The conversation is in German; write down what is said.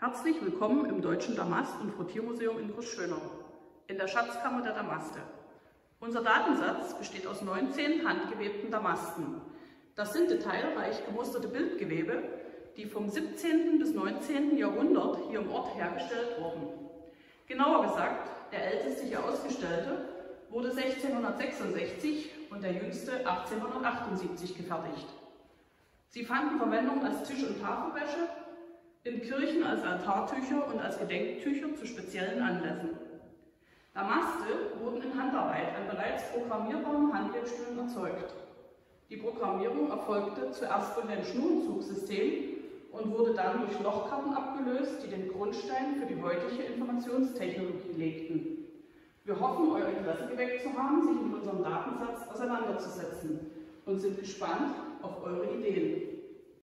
Herzlich willkommen im Deutschen Damast- und Frottiermuseum in Großschönau, in der Schatzkammer der Damaste. Unser Datensatz besteht aus 19 handgewebten Damasten. Das sind detailreich gemusterte Bildgewebe, die vom 17. bis 19. Jahrhundert hier im Ort hergestellt wurden. Genauer gesagt, der älteste hier ausgestellte wurde 1666 und der jüngste 1878 gefertigt. Sie fanden Verwendung als Tisch- und Tafelwäsche, in Kirchen als Altartücher und als Gedenktücher zu speziellen Anlässen. Damaste wurden in Handarbeit an bereits programmierbaren Handwebstühlen erzeugt. Die Programmierung erfolgte zuerst durch ein Schnurrenzugsystem und wurde dann durch Lochkarten abgelöst, die den Grundstein für die heutige Informationstechnologie legten. Wir hoffen, euer Interesse geweckt zu haben, sich mit unserem Datensatz auseinanderzusetzen und sind gespannt auf eure Ideen.